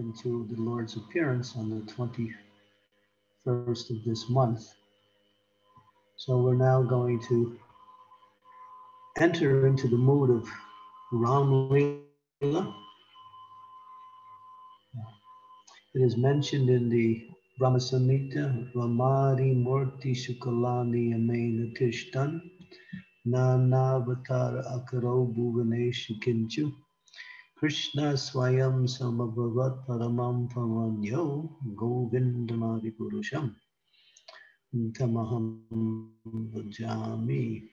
into the Lord's appearance on the 21st of this month. So we're now going to enter into the mood of Ram. It is mentioned in the Brahma Samhita, Ramadi Murti Shukalani Amena Tishtan, Nanavatar Akaro Bhuvanesh Kinchu, Krishna Swayam Samabhavat Paramam Pamanyo, Govindamadi Purusham, Tamaham Vajami.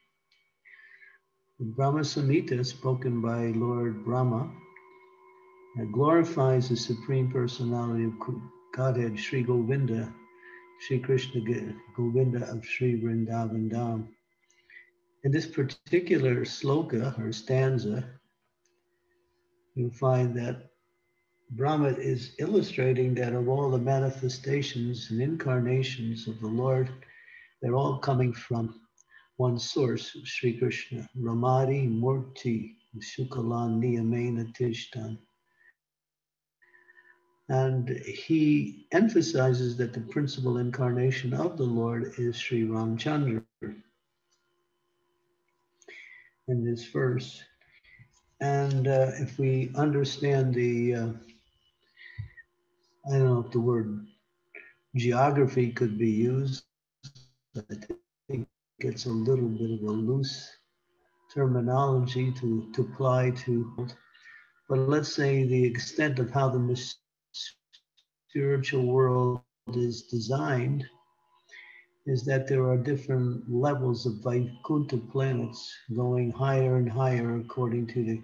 The Brahma Samhita, spoken by Lord Brahma, uh, glorifies the Supreme Personality of Godhead, Sri Govinda, Sri Krishna Govinda of Sri Vrindavan Dham. In this particular sloka or stanza, you find that Brahma is illustrating that of all the manifestations and incarnations of the Lord, they're all coming from one source, Sri Krishna, Ramadi Murti, Shukalan Niyamena Tishtan. And he emphasizes that the principal incarnation of the Lord is Sri Ramchandra in this verse. And uh, if we understand the, uh, I don't know if the word geography could be used, I think it's a little bit of a loose terminology to, to apply to, but let's say the extent of how the spiritual world is designed is that there are different levels of Vaikuntha planets going higher and higher according to the,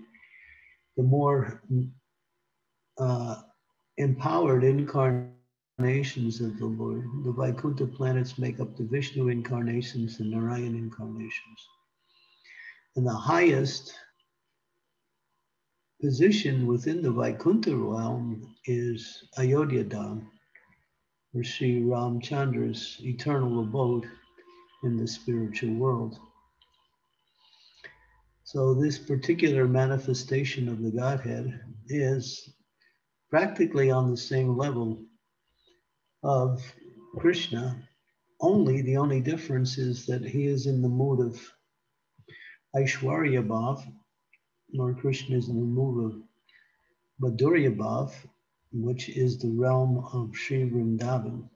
the more uh, empowered incarnations of the Lord. The Vaikuntha planets make up the Vishnu incarnations and Narayan incarnations. And the highest position within the Vaikuntha realm is Ayodhya Dham, where Sri Ramchandra's eternal abode in the spiritual world. So, this particular manifestation of the Godhead is practically on the same level of Krishna, only the only difference is that he is in the mood of Aishwarya Bhav, Lord Krishna is in the mood of Madhurya Bhav, which is the realm of Sri Vrindavan,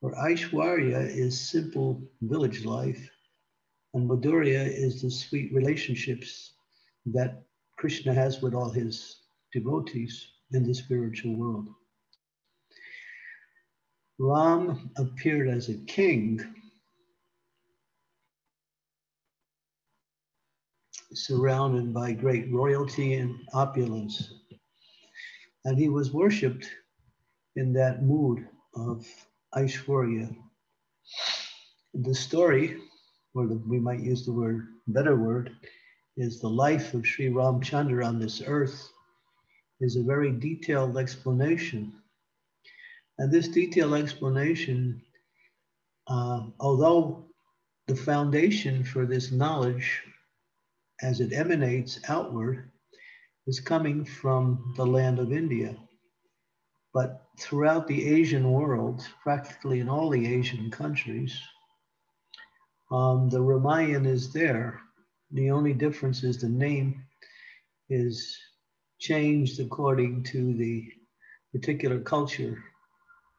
where Aishwarya is simple village life, and Madhurya is the sweet relationships that Krishna has with all his devotees in the spiritual world. Ram appeared as a king surrounded by great royalty and opulence. And he was worshipped in that mood of Aishwarya. The story, or the, we might use the word, better word, is the life of Sri Ramchandra on this earth is a very detailed explanation. And this detailed explanation, uh, although the foundation for this knowledge as it emanates outward is coming from the land of India. But throughout the Asian world, practically in all the Asian countries, um, the Ramayan is there. The only difference is the name is changed according to the particular culture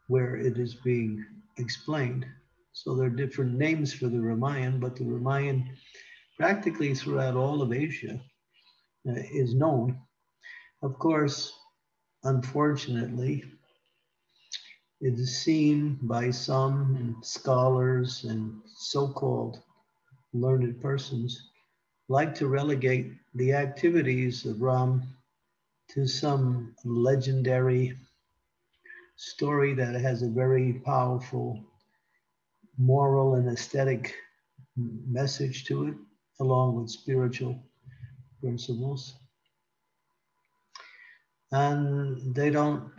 where it is being explained. So there are different names for the Ramayan, but the Ramayan practically throughout all of Asia Uh, is known. Of course, unfortunately, it is seen by some scholars and so-called learned persons like to relegate the activities of Ram to some legendary story that has a very powerful moral and aesthetic message to it along with spiritual principles. And they don't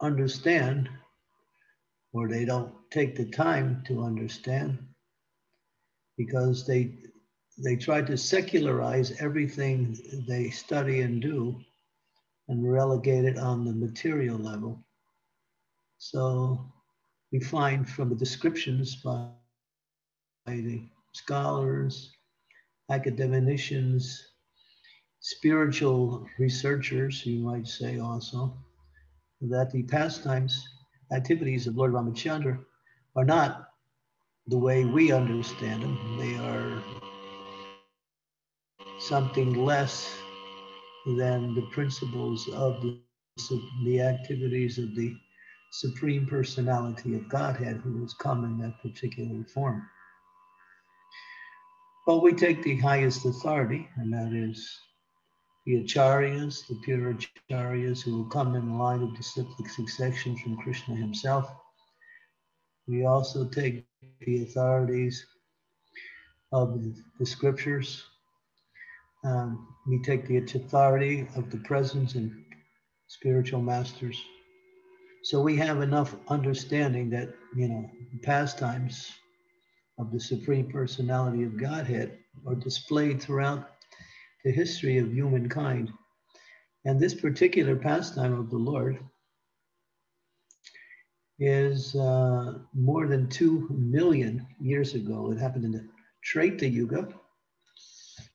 understand or they don't take the time to understand because they they try to secularize everything they study and do and relegate it on the material level. So we find from the descriptions by, by the scholars, academicians, spiritual researchers, you might say also, that the pastimes, activities of Lord Ramachandra are not the way we understand them. They are something less than the principles of the, the activities of the Supreme Personality of Godhead who has come in that particular form. But we take the highest authority, and that is the acharyas, the pure acharyas who will come in line of disciplic succession from Krishna himself. We also take the authorities of the scriptures. Um, we take the authority of the presence and spiritual masters. So we have enough understanding that, you know, pastimes of the Supreme Personality of Godhead are displayed throughout the history of humankind. And this particular pastime of the Lord is uh, more than two million years ago. It happened in the Treta Yuga.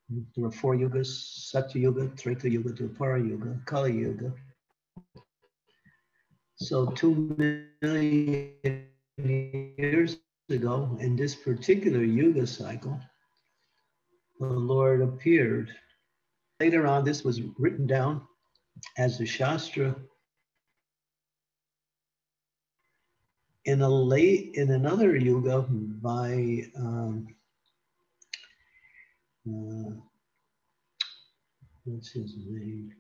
There were four yugas, Satya Yuga, Treta Yuga, Dwapara Yuga, Kali Yuga. So two million years ago, in this particular Yuga cycle, the Lord appeared. Later on, this was written down as a Shastra in a late in another yuga by um, uh, what's his name?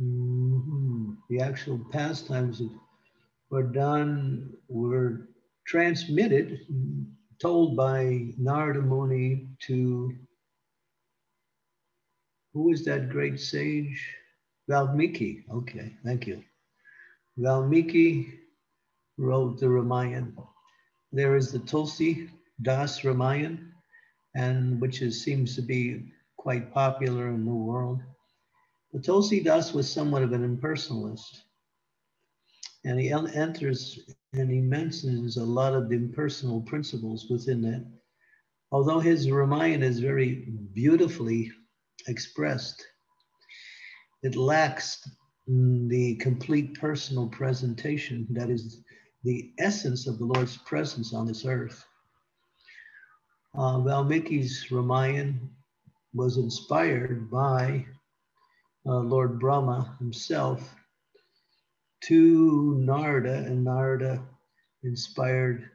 Mm-hmm. The actual pastimes were done, were transmitted, told by Narada Muni to who is that great sage? Valmiki. Okay, thank you. Valmiki wrote the Ramayana. There is the Tulsi Das Ramayana, and which is, seems to be quite popular in the world. But Tulsi Das was somewhat of an impersonalist. And he enters and he mentions a lot of impersonal principles within that. Although his Ramayana is very beautifully expressed. It lacks the complete personal presentation that is the essence of the Lord's presence on this earth. Uh, Valmiki's Ramayana was inspired by uh, Lord Brahma himself to Narada, and Narada inspired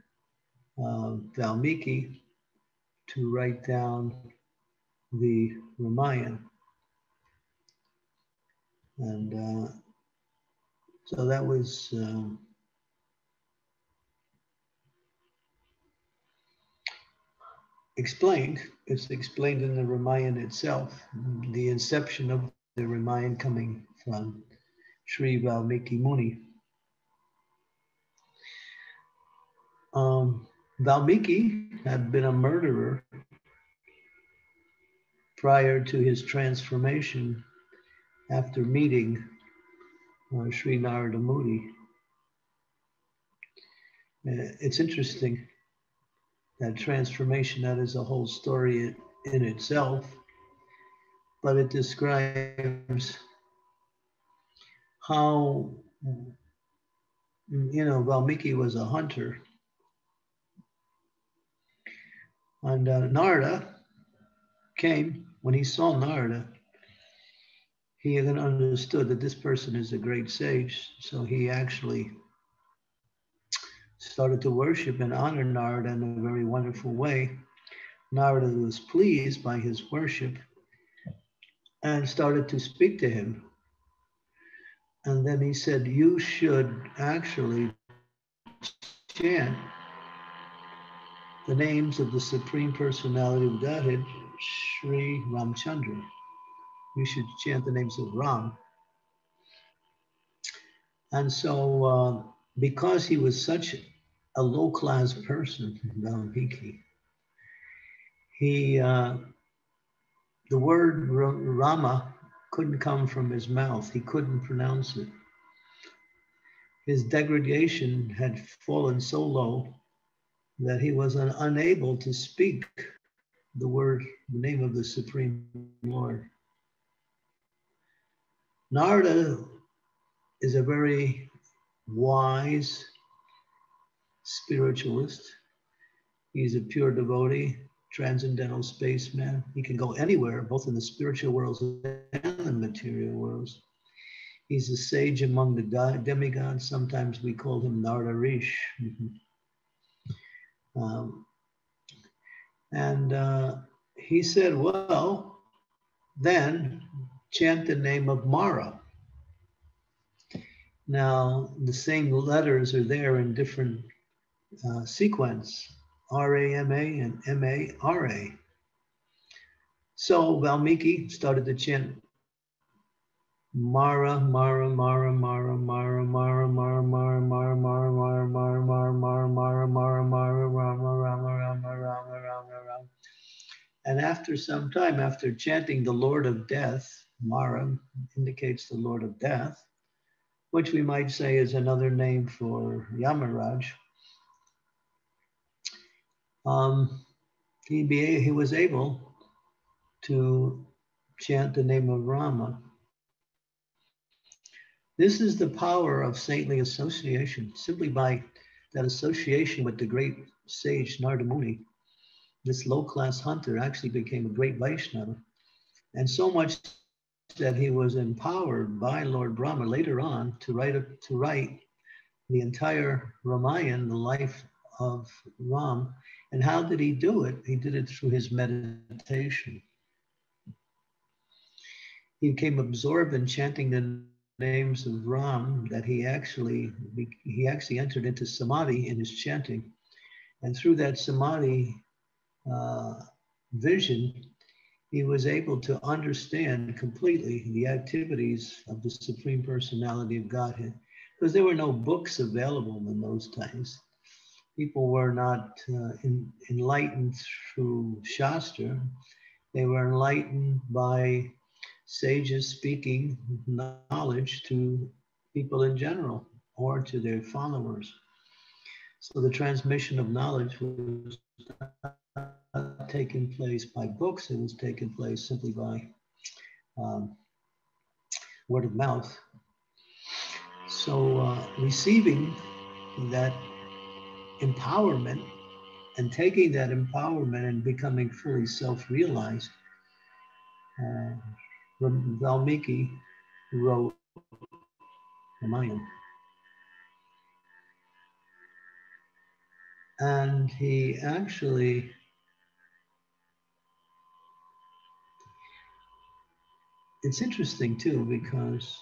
uh, Valmiki to write down the Ramayana. And uh, so that was um, explained. It's explained in the Ramayana itself, the inception of the Ramayana coming from Sri Valmiki Muni. Um, Valmiki had been a murderer prior to his transformation after meeting uh, Sri Narada Muni. Uh, it's interesting that transformation, that is a whole story in itself, but it describes how, you know, Valmiki was a hunter. And uh, Narada came when he saw Narada, he then understood that this person is a great sage. So he actually started to worship and honor Narada in a very wonderful way. Narada was pleased by his worship and started to speak to him. And then he said, You should actually chant the names of the Supreme Personality of Godhead Sri Ramchandra. You should chant the names of Ram. And so, uh, because he was such a low class person, Valmiki, he, uh, the word Rama couldn't come from his mouth. He couldn't pronounce it. His degradation had fallen so low that he was un unable to speak the word, the name of the Supreme Lord. Narada is a very wise spiritualist. He's a pure devotee, transcendental spaceman. He can go anywhere, both in the spiritual worlds and the material worlds. He's a sage among the demigods. Sometimes we call him Narada um, and uh, he said, well, then chant the name of Mara. Now, the same letters are there in different uh, sequence, R-A-M-A and M-A-R-A. So Valmiki started to chant Mara, Mara, Mara, Mara, Mara, Mara, Mara, Mara, Mara, Mara, Mara, Mara, Mara, Mara, Mara, Mara, Mara, Rama, Rama, Rama, Rama, Rama, Rama. And after some time, after chanting the Lord of Death, Mara indicates the Lord of Death, which we might say is another name for Yamaraj. Um, he, be, he was able to chant the name of Rama this is the power of saintly association. Simply by that association with the great sage Narada Muni, this low class hunter actually became a great Vaishnava. And so much that he was empowered by Lord Brahma later on to write, a, to write the entire Ramayana, the life of Ram. And how did he do it? He did it through his meditation. He became absorbed in chanting the names of Ram that he actually he actually entered into samadhi in his chanting, and through that samadhi uh, vision, he was able to understand completely the activities of the Supreme Personality of Godhead, because there were no books available in those times. People were not uh, in, enlightened through Shastra; they were enlightened by sages speaking knowledge to people in general or to their followers. So the transmission of knowledge was not taking place by books, it was taking place simply by um, word of mouth. So uh, receiving that empowerment and taking that empowerment and becoming fully self-realized uh, Valmiki wrote Ramayana. And he actually it's interesting too because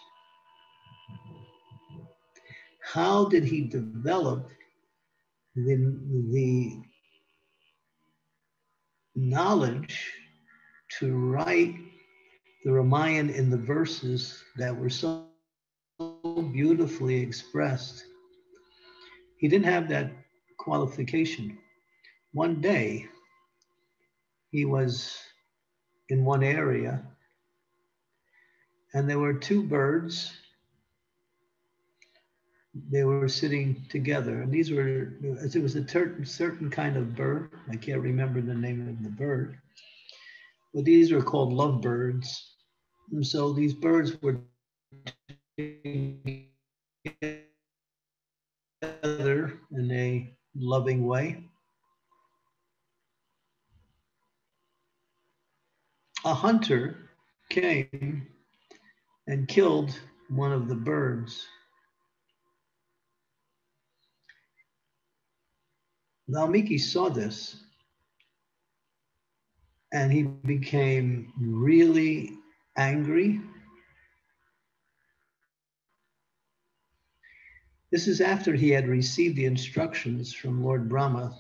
how did he develop the, the knowledge to write the Ramayana in the verses that were so beautifully expressed. He didn't have that qualification. One day, he was in one area, and there were two birds. They were sitting together, and these were, as it was a certain kind of bird. I can't remember the name of the bird, but these were called lovebirds. And so these birds were together in a loving way. A hunter came and killed one of the birds. Valmiki saw this and he became really angry. This is after he had received the instructions from Lord Brahma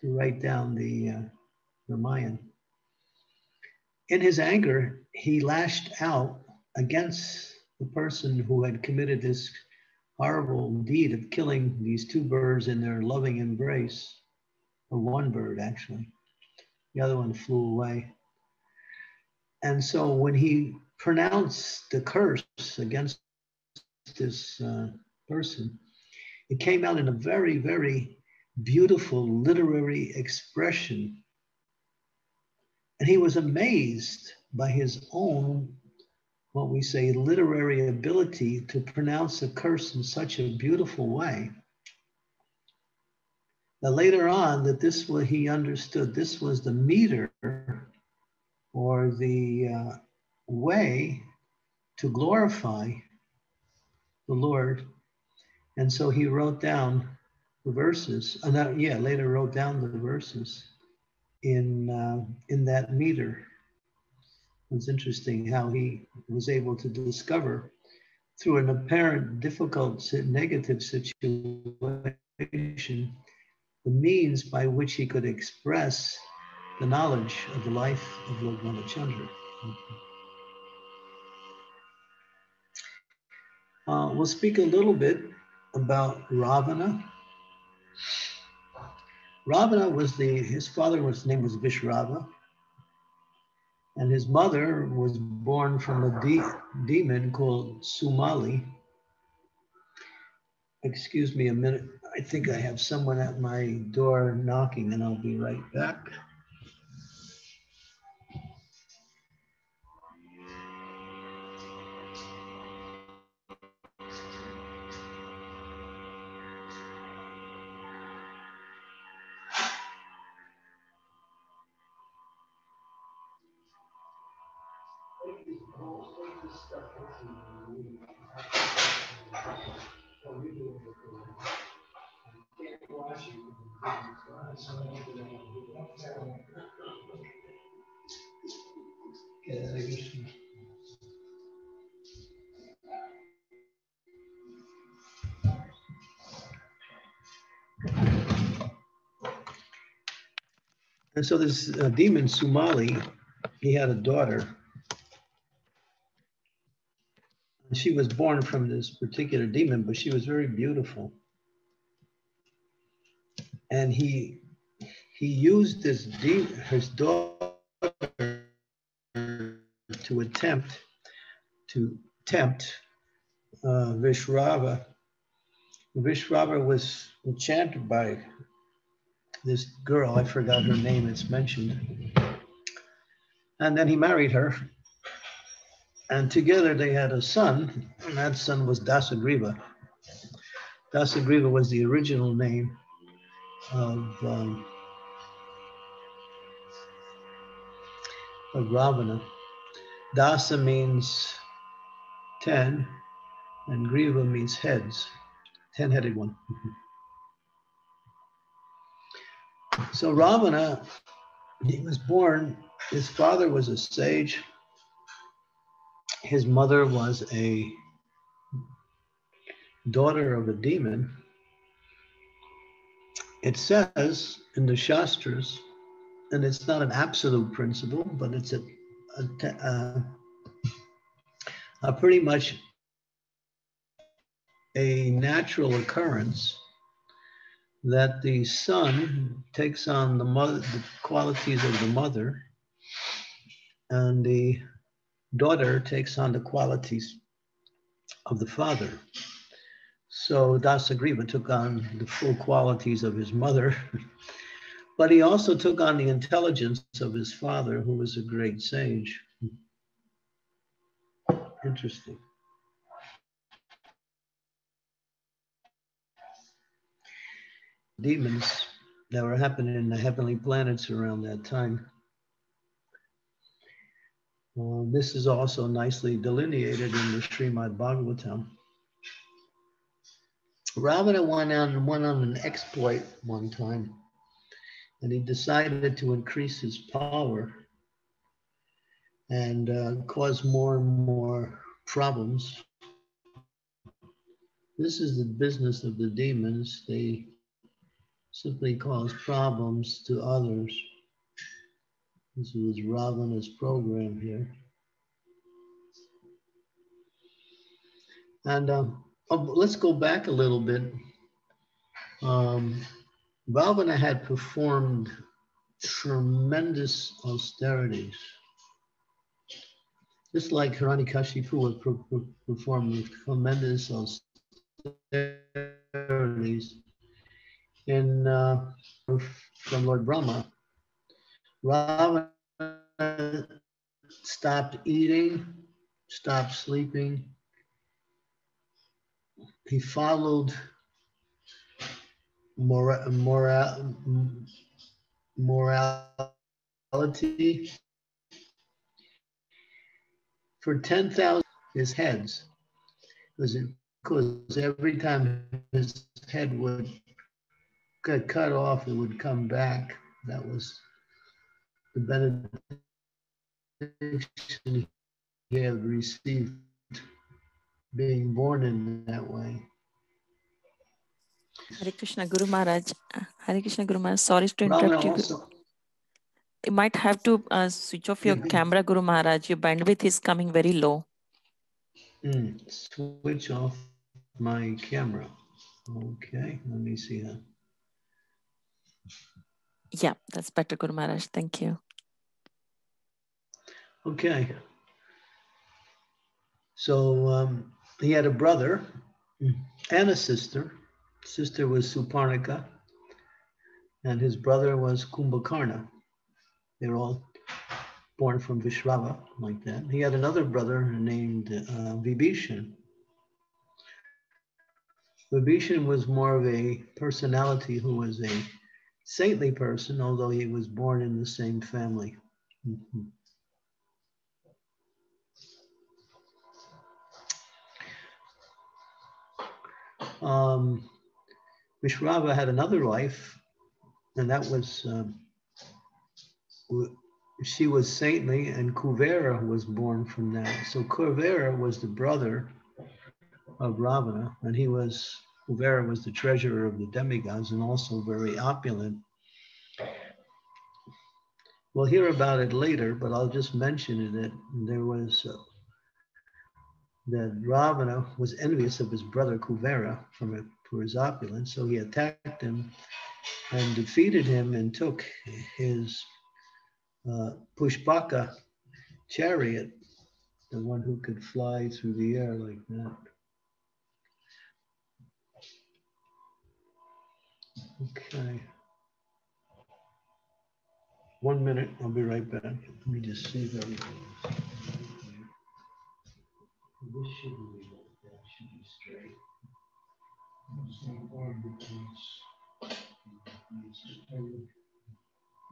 to write down the uh, Ramayana. In his anger, he lashed out against the person who had committed this horrible deed of killing these two birds in their loving embrace, or one bird actually. The other one flew away. And so when he pronounced the curse against this uh, person, it came out in a very, very beautiful literary expression. And he was amazed by his own, what we say, literary ability to pronounce a curse in such a beautiful way. Now, later on, that this was, he understood this was the meter or the uh, way to glorify the Lord. And so he wrote down the verses, and uh, yeah, later wrote down the verses in, uh, in that meter. It's interesting how he was able to discover through an apparent difficult negative situation the means by which he could express the knowledge of the life of Lord Ramachandra. Uh, we'll speak a little bit about Ravana. Ravana was the, his father was, his name was Vishrava, and his mother was born from a de- demon called Sumali. Excuse me a minute. I think I have someone at my door knocking, and I'll be right back. And so this uh, demon Sumali, he had a daughter. She was born from this particular demon, but she was very beautiful. And he he used this his daughter to attempt to tempt uh, Vishrava. Vishrava was enchanted by this girl, I forgot her name, it's mentioned. And then he married her. And together they had a son, and that son was Dasagriva. Dasagriva was the original name of, um, of Ravana. Dasa means 10, and Griva means heads, 10 headed one. So Ravana, he was born, his father was a sage. His mother was a daughter of a demon. It says in the Shastras, and it's not an absolute principle, but it's a, a, a, a pretty much a natural occurrence that the son takes on the mother, the qualities of the mother, and the daughter takes on the qualities of the father. So Dasagriva took on the full qualities of his mother, but he also took on the intelligence of his father, who was a great sage. Interesting. Demons that were happening in the heavenly planets around that time. Uh, this is also nicely delineated in the Srimad Bhagavatam. Ravana went on, went on an exploit one time, and he decided to increase his power and uh, cause more and more problems. This is the business of the demons. They simply cause problems to others. This was Ravana's program here. And um, oh, let's go back a little bit. Um, Ravana had performed tremendous austerities. Just like Hiranyakashipu would perform tremendous austerities in uh, from Lord Brahma. Ravana stopped eating, stopped sleeping. He followed mora- mora- morality for 10,000 his heads. Because every time his head would get cut off, it would come back. That was the benediction he had received being born in that way. Hare Krishna Guru Maharaj. Hare Krishna Guru Maharaj. Sorry to interrupt you. Also. You might have to uh, switch off your mm -hmm. camera, Guru Maharaj. Your bandwidth is coming very low. Mm, switch off my camera. Okay, let me see that. Yeah, that's better, Guru Maharaj. Thank you. Okay. So um, he had a brother and a sister. Sister was Surpanakha, and his brother was Kumbhakarna. They were all born from Vishrava, like that. He had another brother named uh, Vibhishan. Vibhishan was more of a personality who was a saintly person, although he was born in the same family. Mm-hmm. Um, Vishrava had another life, and that was um, she was saintly, and Kuvera was born from that. So Kuvera was the brother of Ravana, and he was Kuvera was the treasurer of the demigods and also very opulent. We'll hear about it later, but I'll just mention it that there was uh, that Ravana was envious of his brother Kuvera from for his opulence, so he attacked him and defeated him and took his uh, Pushpaka chariot, the one who could fly through the air like that. Okay. One minute, I'll be right back. Let me just save everything. This shouldn't be that, should be straight.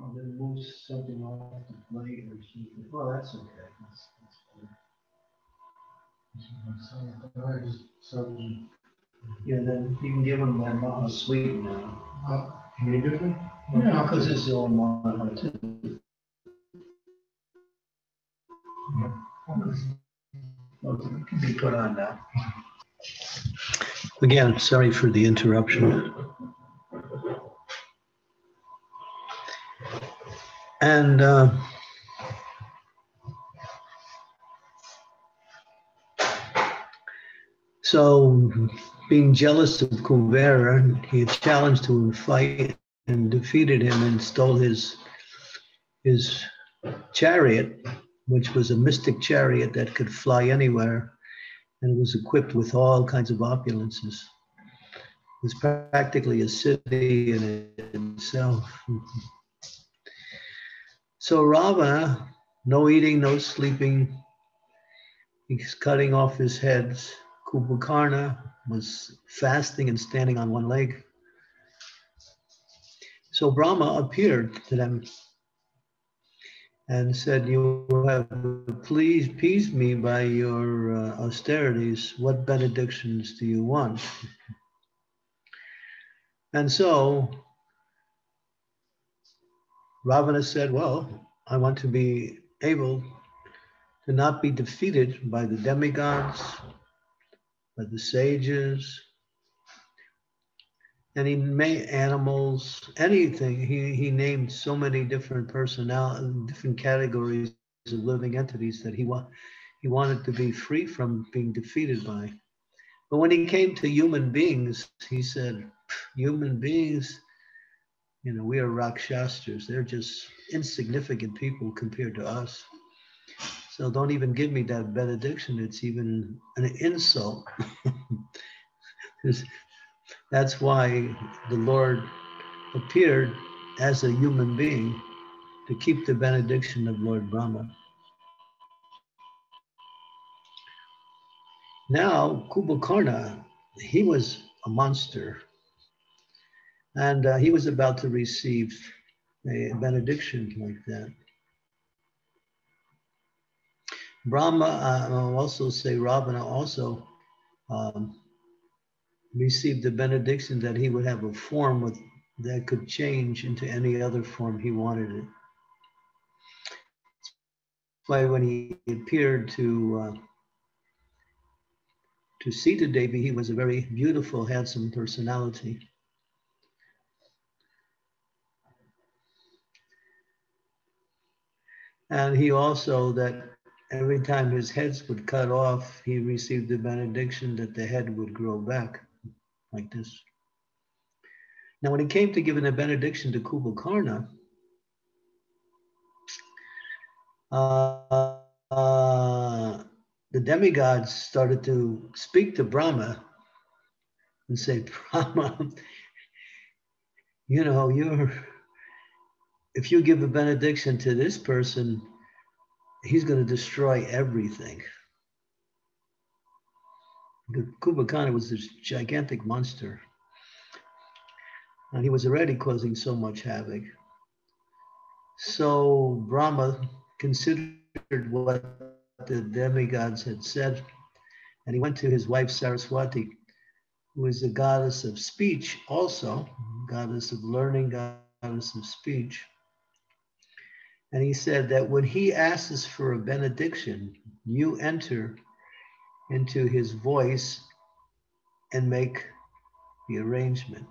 I'll then move something off the plate or something. Well, that's okay. That's, that's so, yeah, then you can give them that uh, sweet now. Uh, can you give them? Yeah, because it's the only one too. Yeah. Okay, it can be put on now. Again, sorry for the interruption. And uh, so, being jealous of Kuvera, he challenged him to fight and defeated him and stole his his chariot, which was a mystic chariot that could fly anywhere and was equipped with all kinds of opulences. It was practically a city in itself. So Ravana, no eating, no sleeping, he's cutting off his heads. Kumbhakarna was fasting and standing on one leg. So Brahma appeared to them and said, You have pleased, pleased me by your uh, austerities. What benedictions do you want? And so Ravana said, Well, I want to be able to not be defeated by the demigods, by the sages, any animals, anything. He, he named so many different personal, different categories of living entities that he, wa- he wanted to be free from being defeated by. But when he came to human beings, he said, Human beings, You know, we are Rakshasas. They're just insignificant people compared to us. So don't even give me that benediction. It's even an insult. That's why the Lord appeared as a human being to keep the benediction of Lord Brahma. Now, Kumbhakarna, he was a monster. And uh, he was about to receive a benediction like that. Brahma, uh, I'll also say Ravana also um, received the benediction that he would have a form with, that could change into any other form he wanted it. That's why when he appeared to uh, to Sita Devi, he was a very beautiful, handsome personality. And he also, that every time his heads would cut off, he received the benediction that the head would grow back like this. Now, when he came to giving a benediction to Kumbhakarna, uh, uh, the demigods started to speak to Brahma and say, Brahma, you know, you're, if you give a benediction to this person, he's going to destroy everything. Kumbhakarna was this gigantic monster. And he was already causing so much havoc. So Brahma considered what the demigods had said, and he went to his wife Saraswati, who is the goddess of speech, also, goddess of learning, goddess of speech. And he said that when he asks for a benediction, you enter into his voice and make the arrangement.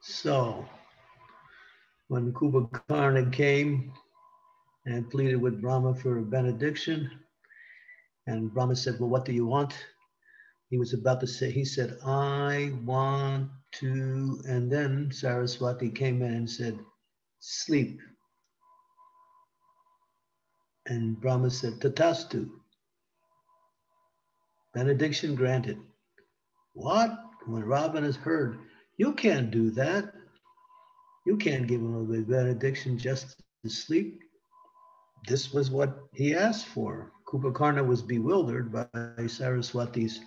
So, when Kumbhakarna came and pleaded with Brahma for a benediction, and Brahma said, Well, what do you want? He was about to say, He said, I want And then Saraswati came in and said, Sleep. And Brahma said, Tatastu. Benediction granted. What? When Ravana heard, you can't do that. You can't give him a benediction just to sleep. This was what he asked for. Kumbhakarna was bewildered by Saraswati's,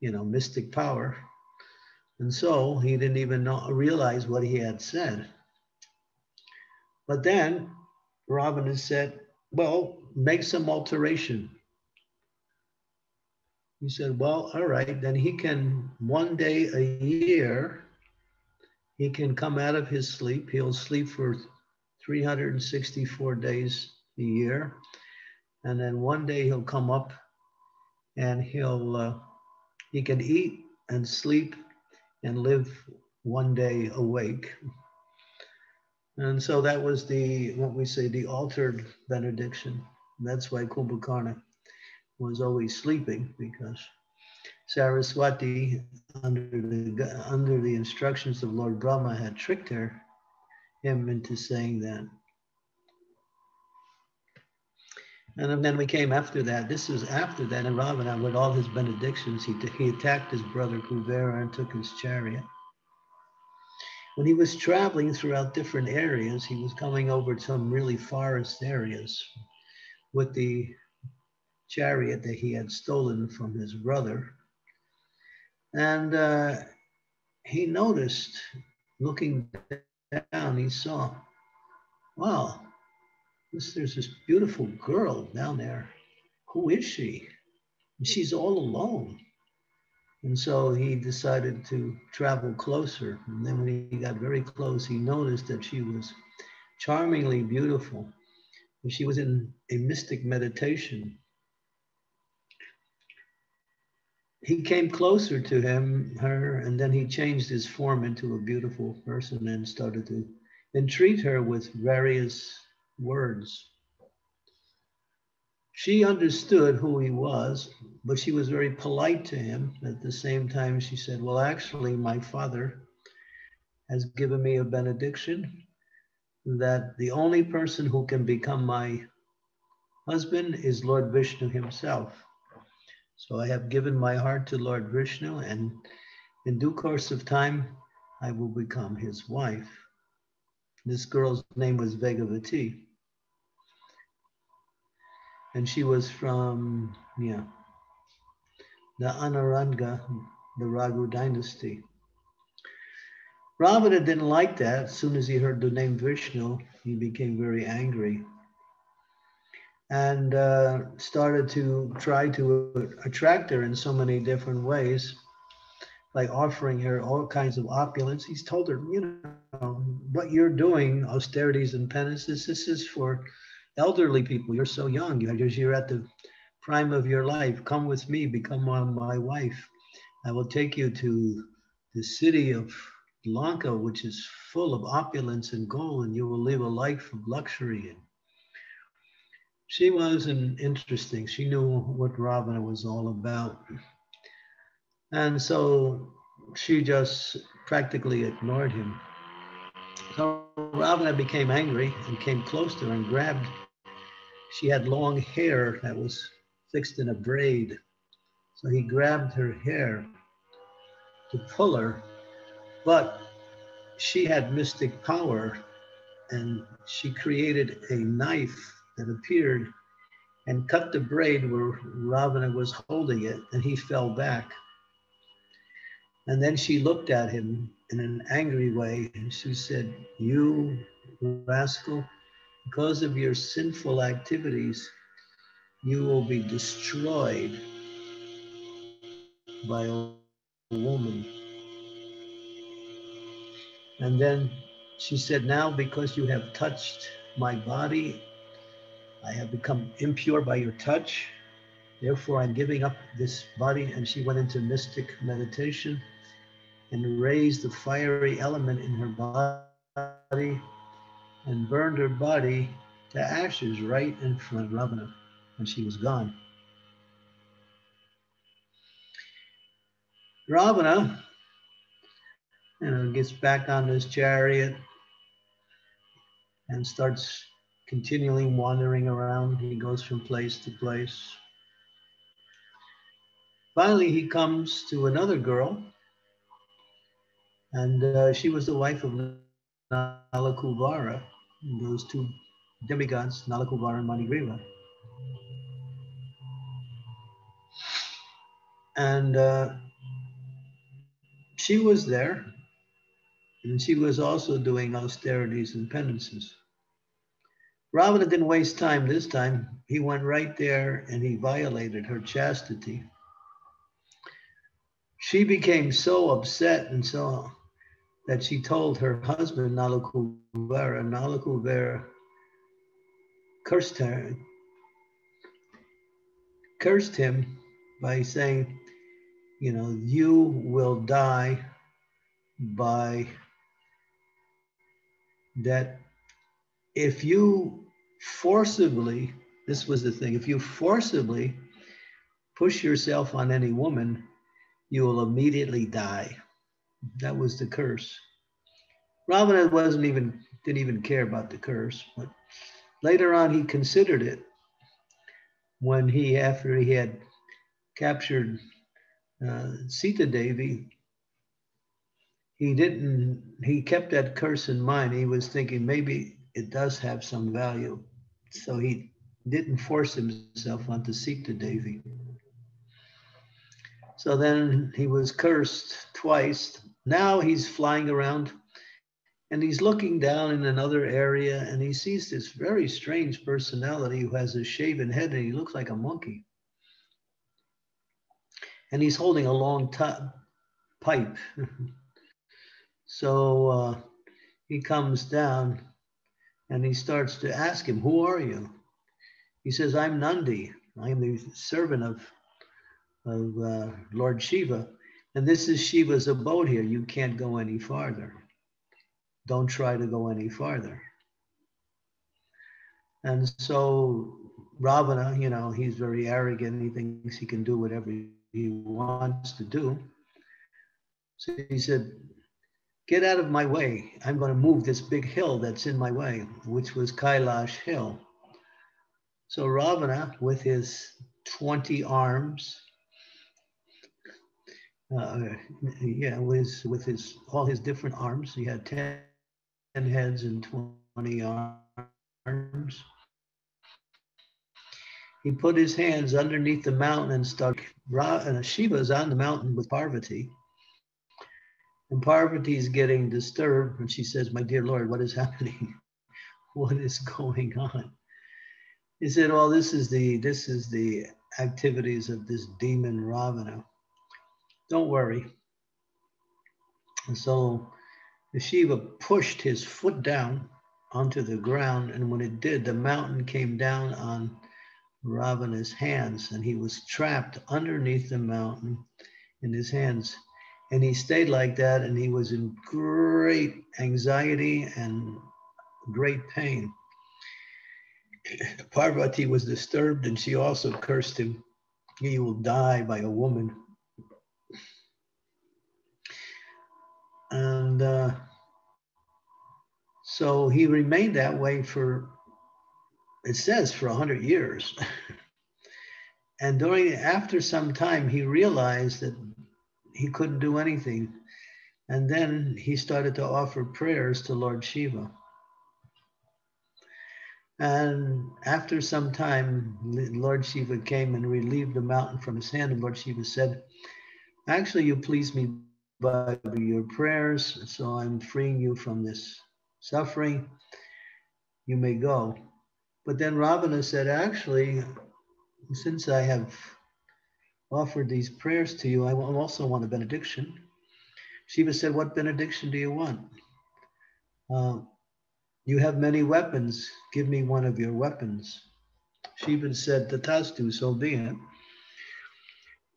you know, mystic power. And so he didn't even know, realize what he had said. But then Ravana said, well, make some alteration. He said, well, all right, then he can one day a year, he can come out of his sleep. He'll sleep for 364 days a year. And then one day he'll come up and he'll, uh, he can eat and sleep and live one day awake. And so that was the, what we say, the altered benediction. That's why Kumbhakarna was always sleeping because Saraswati, under the, under the instructions of Lord Brahma, had tricked her, him into saying that. And then we came after that. This was after that, and Ravana, with all his benedictions, he, he attacked his brother Kuvera and took his chariot. When he was traveling throughout different areas, he was coming over some really forest areas with the chariot that he had stolen from his brother. And uh, he noticed, looking down, he saw, wow, this, there's this beautiful girl down there. Who is she? she's all alone. And so he decided to travel closer. And then when he got very close, he noticed that she was charmingly beautiful. And she was in a mystic meditation. He came closer to him, her, and then he changed his form into a beautiful person and started to entreat her with various words. she understood who he was, but she was very polite to him. At the same time, she said, Well, actually, my father has given me a benediction that the only person who can become my husband is Lord Vishnu himself. So I have given my heart to Lord Vishnu, and in due course of time, I will become his wife. This girl's name was Vedavati. And she was from, yeah, the Anaranga, the Raghu dynasty. Ravana didn't like that. As soon as he heard the name Vishnu, he became very angry and uh, started to try to attract her in so many different ways, like offering her all kinds of opulence. He's told her, you know, what you're doing, austerities and penances, this is for elderly people. You're so young. You're at the prime of your life. Come with me, become my wife. I will take you to the city of Lanka, which is full of opulence and gold, and you will live a life of luxury and she was an interesting. She knew what Ravana was all about. And so she just practically ignored him. So Ravana became angry and came close to her and grabbed. She had long hair that was fixed in a braid. So he grabbed her hair to pull her, but she had mystic power and she created a knife that appeared and cut the braid where Ravana was holding it, and he fell back. And then she looked at him in an angry way, and she said, You rascal, because of your sinful activities, you will be destroyed by a woman. And then she said, Now, because you have touched my body I have become impure by your touch. Therefore, I'm giving up this body. And she went into mystic meditation and raised the fiery element in her body and burned her body to ashes right in front of Ravana. And she was gone. Ravana you know, gets back on his chariot and starts continually wandering around. He goes from place to place. Finally, he comes to another girl, and uh, she was the wife of Nalakuvara, those two demigods, Nalakuvara and Manigriva. And uh, she was there, and she was also doing austerities and penances. Ravana didn't waste time this time. He went right there and he violated her chastity. She became so upset and so that she told her husband, Nalakuvara, Nalakuvara cursed her, cursed him by saying, you know, you will die by that if you forcibly, this was the thing, if you forcibly push yourself on any woman, you will immediately die. That was the curse. Ravana wasn't even didn't even care about the curse, but later on he considered it when he after he had captured uh, Sita Devi. He didn't. He kept that curse in mind. He was thinking maybe it does have some value. So he didn't force himself onto Sita Devi. So then he was cursed twice. Now he's flying around and he's looking down in another area and he sees this very strange personality who has a shaven head and he looks like a monkey. And he's holding a long pipe. so uh, he comes down and he starts to ask him, Who are you? He says, I'm Nandi. I'm the servant of, of uh, Lord Shiva. And this is Shiva's abode here. You can't go any farther. Don't try to go any farther. And so Ravana, you know, he's very arrogant. He thinks he can do whatever he wants to do. So he said, Get out of my way. I'm going to move this big hill that's in my way, which was Kailash Hill. So Ravana, with his 20 arms, uh, yeah, was with his all his different arms. He had 10 heads and 20 arms. He put his hands underneath the mountain and started. And Shiva is on the mountain with Parvati. And Parvati is getting disturbed, and she says, My dear Lord, what is happening? what is going on? He said, Well, this is the this is the activities of this demon Ravana. Don't worry. And so the Shiva pushed his foot down onto the ground, and when it did, the mountain came down on Ravana's hands, and he was trapped underneath the mountain in his hands. And he stayed like that, and he was in great anxiety and great pain. Parvati was disturbed, and she also cursed him. He will die by a woman. Uh, so he remained that way for it says for 100 years. and during after some time he realized that he couldn't do anything. And then he started to offer prayers to Lord Shiva. And after some time, Lord Shiva came and relieved the mountain from his hand. And Lord Shiva said, Actually, you please me by your prayers, so I'm freeing you from this suffering. You may go. But then Ravana said, actually, since I have offered these prayers to you, I also want a benediction. Shiva said, What benediction do you want? Uh, you have many weapons. Give me one of your weapons. Shiva said, Tatastu, so be it.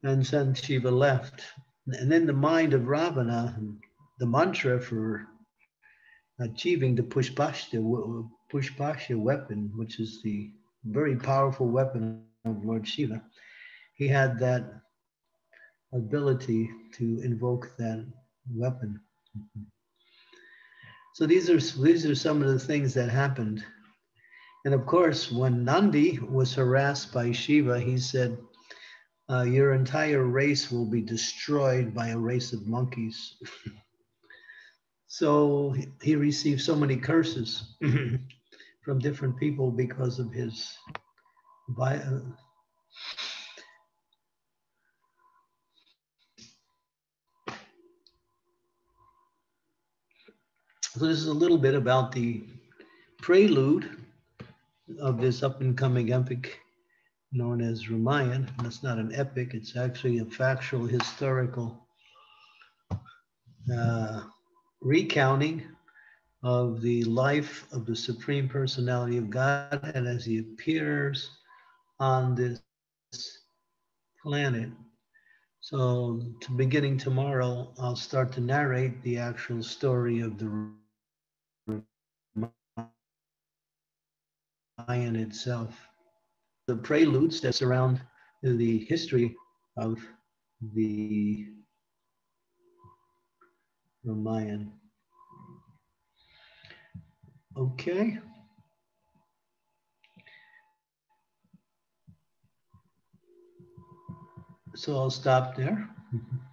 And then Shiva left. And then the mind of Ravana, the mantra for achieving the Pushpashta Pushpasha weapon, which is the very powerful weapon of Lord Shiva, he had that ability to invoke that weapon. So these are these are some of the things that happened. And of course, when Nandi was harassed by Shiva, he said, uh, Your entire race will be destroyed by a race of monkeys. so he received so many curses from different people because of his uh, So this is a little bit about the prelude of this up and coming epic known as Ramayana. That's not an epic, it's actually a factual historical uh, recounting of the life of the Supreme Personality of God and as he appears on this planet. So, to beginning tomorrow, I'll start to narrate the actual story of the Mayan itself. The preludes that surround the history of the Ramayan. Okay. So I'll stop there. Mm-hmm.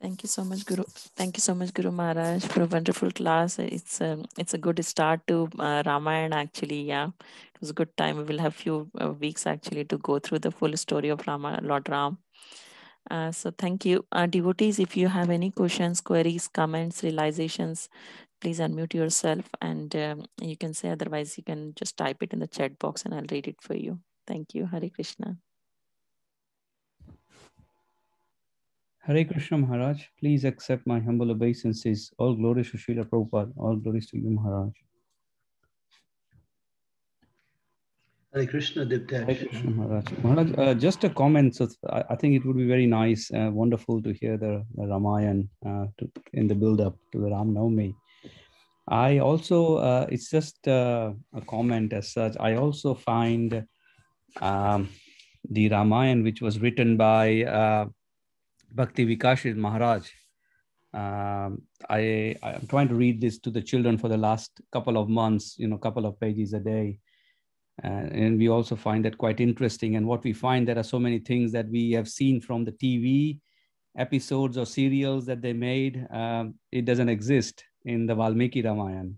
Thank you so much, Guru. Thank you so much, Guru Maharaj, for a wonderful class. It's a, it's a good start to uh, Ramayana, actually. Yeah, it was a good time. We will have few uh, weeks actually to go through the full story of Rama, Lord Ram. Uh, so thank you. Uh, devotees, if you have any questions, queries, comments, realizations, please unmute yourself and um, you can say otherwise you can just type it in the chat box and I'll read it for you. Thank you. Hari Krishna. Hare Krishna Maharaj, please accept my humble obeisances. All glories to Srila Prabhupada, all glories to you Maharaj. Hare Krishna Diptesh. Hare Krishna Maharaj. Maharaj, uh, just a comment. So I, I, think it would be very nice, uh, wonderful to hear the, the Ramayan uh, to, in the build up to the Ram Navami. I also, uh, it's just uh, a comment as such. I also find um, the Ramayan, which was written by uh, Bhakti Vikashit Maharaj. Um, I I'm trying to read this to the children for the last couple of months, you know, couple of pages a day. Uh, and we also find that quite interesting. And what we find, there are so many things that we have seen from the TV episodes or serials that they made. Um, it doesn't exist in the Valmiki Ramayan.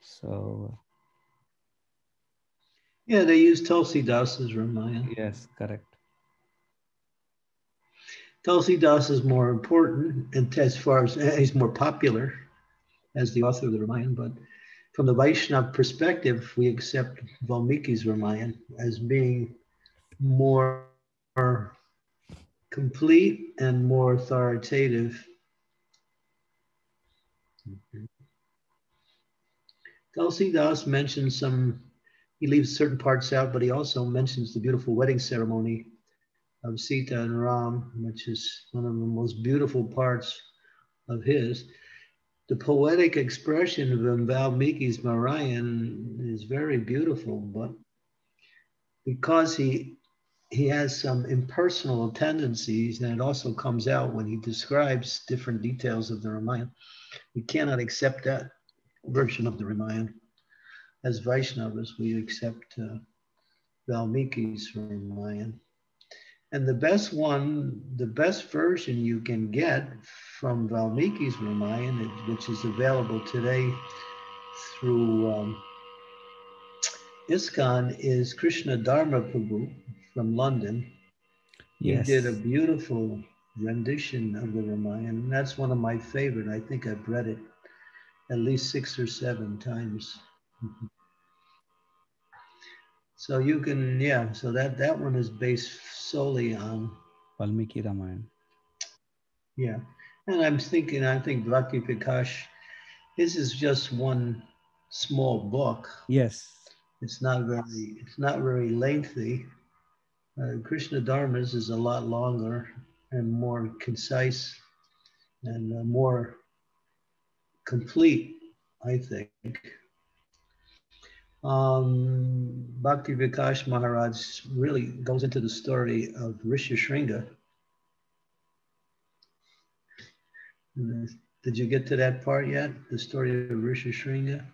So. Yeah, they use Tulsi Das's Ramayan. Yes, correct. Tulsi Das is more important and as far as eh, he's more popular as the author of the Ramayan, but from the Vaishnav perspective, we accept Valmiki's Ramayan as being more complete and more authoritative. Tulsi Das mentions some, he leaves certain parts out, but he also mentions the beautiful wedding ceremony of Sita and Ram, which is one of the most beautiful parts of his. The poetic expression of Valmiki's Narayan is very beautiful, but because he he has some impersonal tendencies, and it also comes out when he describes different details of the Ramayana. We cannot accept that version of the Ramayana. As Vaishnavas, we accept uh, Valmiki's Ramayana. And the best one, the best version you can get from Valmiki's Ramayana, which is available today through um, ISKCON, is Krishna Dharma Prabhu from London. Yes. He did a beautiful rendition of the Ramayana, and that's one of my favorite. I think I've read it at least six or seven times. So you can, yeah. So that that one is based solely on Valmiki Ramayana. Yeah, and I'm thinking, I think Bhakti Vikash, his is just one small book. Yes. It's not very, it's not very lengthy. Uh, Krishna Dharmas is a lot longer and more concise and uh, more complete, I think. Um, Bhakti Vikash Maharaj really goes into the story of Rishi Shringa. Did you get to that part yet? The story of Rishi Shringa?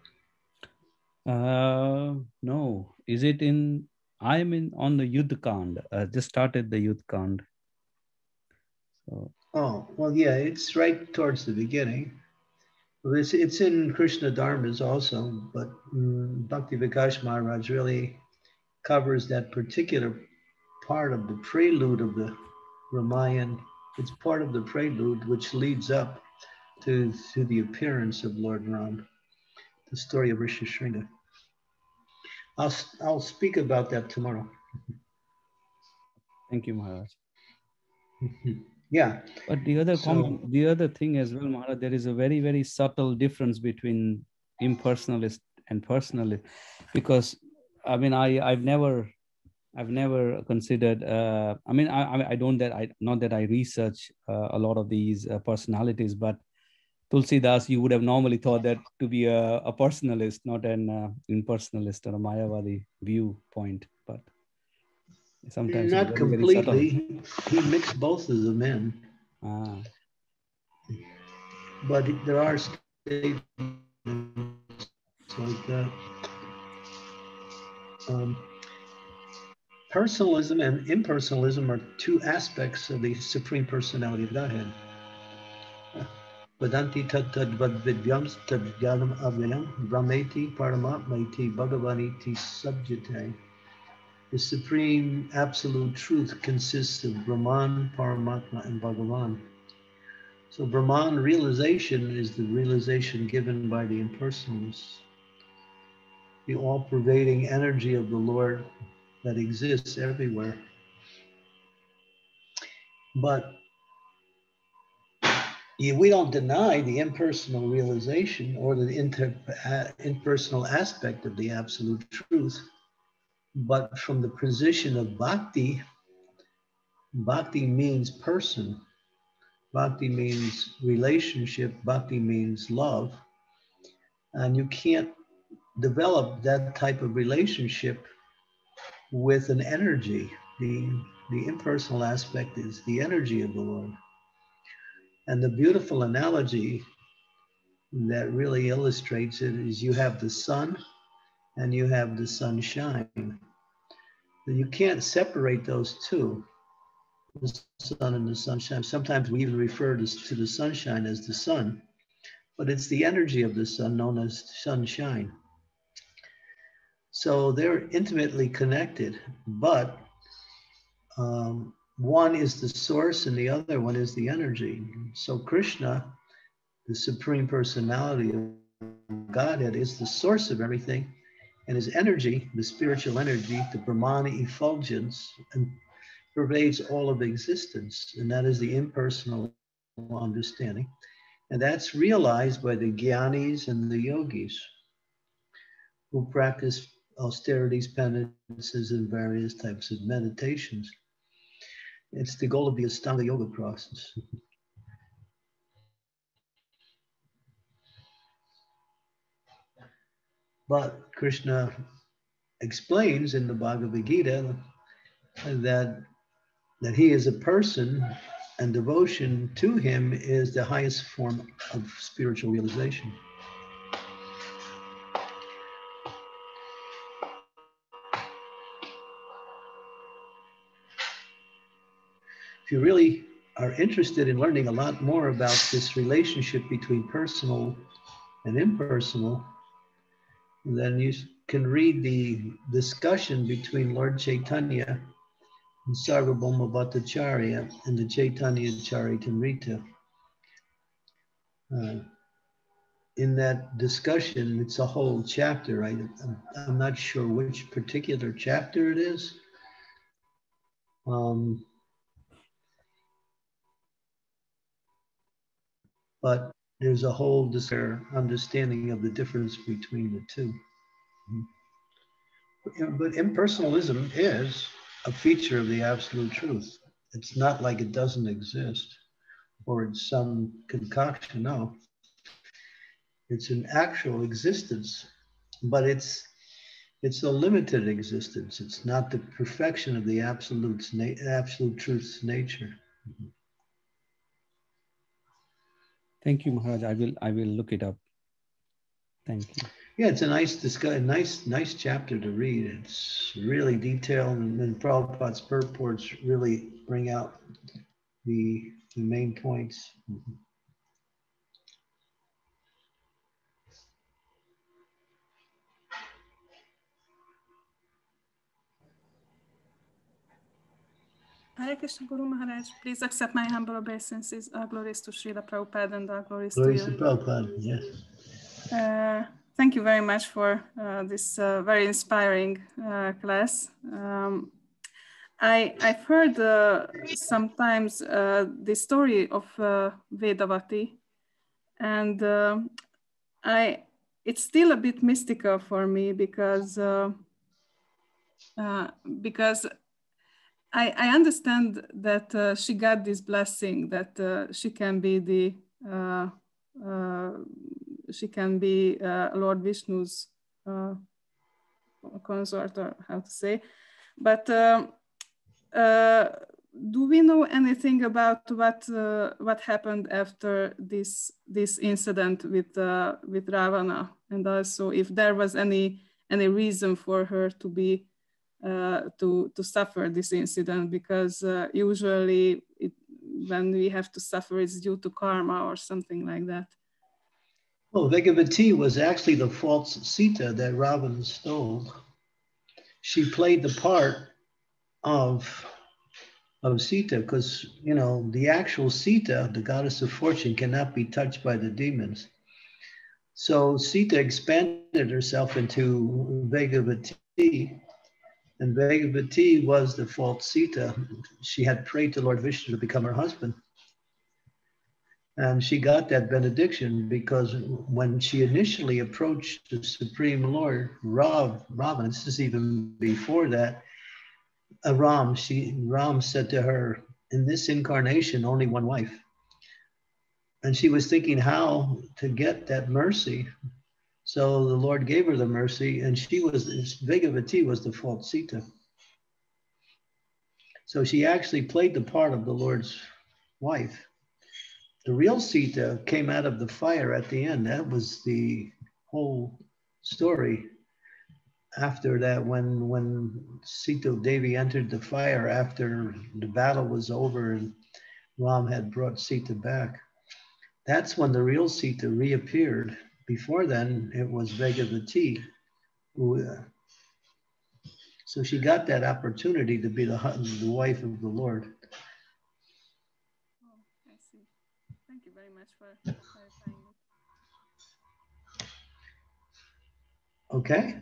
Uh, no. Is it in? I'm in on the Yudh Kand. I just started the Yudh Kand. So. Oh well, yeah, it's right towards the beginning. It's, it's in Krishna Dharmas also, but um, Bhakti Vikash Maharaj really covers that particular part of the prelude of the Ramayana. It's part of the prelude which leads up to, to the appearance of Lord Ram, the story of Rishi Shringa. I'll, I'll speak about that tomorrow. Thank you, Maharaj. Yeah. But the other so, comment, the other thing as well, Maharaj, there is a very, very subtle difference between impersonalist and personalist. Because I mean, I, I've never I've never considered. Uh, I mean, I, I don't that I not that I research uh, a lot of these uh, personalities, but Tulsi Das, you would have normally thought that to be a, a personalist, not an uh, impersonalist or a Mayavadi viewpoint. Sometimes not completely. He mixed both of them in. Ah. But there are statements like that. Um, personalism and impersonalism are two aspects of the supreme personality of Godhead. Vedanti tad vidyams tad jnanam avyayam brahmeti paramatmaiti bhagavaniti subjite. The supreme absolute truth consists of Brahman, Paramatma, and Bhagavan. So Brahman realization is the realization given by the impersonalists, the all-pervading energy of the Lord that exists everywhere. But we don't deny the impersonal realization or the inter, uh, impersonal aspect of the absolute truth. But from the position of bhakti, bhakti means person. Bhakti means relationship, bhakti means love. And you can't develop that type of relationship with an energy. The, the impersonal aspect is the energy of the Lord. And the beautiful analogy that really illustrates it is you have the sun and you have the sunshine. You can't separate those two, the sun and the sunshine. Sometimes we even refer to, to the sunshine as the sun, but it's the energy of the sun known as sunshine. So they're intimately connected, but um, one is the source and the other one is the energy. So Krishna, the supreme personality of Godhead, is the source of everything. And his energy, the spiritual energy, the Brahmana effulgence, and pervades all of existence. And that is the impersonal understanding. And that's realized by the Gyanis and the yogis who practice austerities, penances, and various types of meditations. It's the goal of the Astanga Yoga process. But Krishna explains in the Bhagavad Gita that, that he is a person and devotion to him is the highest form of spiritual realization. if you really are interested in learning a lot more about this relationship between personal and impersonal, then you can read the discussion between Lord Chaitanya and Sarvabhauma Bhattacharya and the Chaitanya Charitamrita. Uh, in that discussion, it's a whole chapter. I, I'm not sure which particular chapter it is. Um, but there's a whole understanding of the difference between the two. Mm-hmm. But impersonalism is a feature of the absolute truth. It's not like it doesn't exist or it's some concoction. No, it's an actual existence, but it's it's a limited existence. It's not the perfection of the absolute absolute truth's nature. Mm-hmm. Thank you, Maharaj. I will I will look it up. Thank you. Yeah, it's a nice discussion, nice nice chapter to read. It's really detailed, and then Prabhupada's purports really bring out the the main points. Mm-hmm. Hare Krishna Guru Maharaj, please accept my humble obeisances. All glories to Srila Prabhupada and all glories, glories to you. Prabhupada, yes. Uh, thank you very much for uh, this uh, very inspiring uh, class. Um, I, I've heard uh, sometimes uh, the story of Vedavati, and I it's still a bit mystical for me because because I, I understand that uh, she got this blessing that uh, she can be the uh, uh she can be uh, Lord Vishnu's uh, consort or how to say, but do we know anything about what what happened after this this incident with with Ravana, and also if there was any any reason for her to be uh, to, to suffer this incident because uh, usually it, when we have to suffer, it's due to karma or something like that. Well, Vedavati was actually the false Sita that Ravana stole. She played the part of of Sita because you know the actual Sita, the goddess of fortune, cannot be touched by the demons. So Sita expanded herself into Vedavati and Vedavati was the false Sita. She had prayed to Lord Vishnu to become her husband. And she got that benediction because when she initially approached the Supreme Lord, Rav, Ravana, this is even before that, uh, Ram, she, Ram said to her, in this incarnation, only one wife. and she was thinking how to get that mercy. So the Lord gave her the mercy, and she was Vedavati was the false Sita. So she actually played the part of the Lord's wife. The real Sita came out of the fire at the end. That was the whole story. After that, when when Sita Devi entered the fire after the battle was over and Ram had brought Sita back, that's when the real Sita reappeared. Before then, it was Vedavati. Who, uh, so she got that opportunity to be the, the wife of the Lord. Oh, I see. Thank you very much for clarifying. Okay.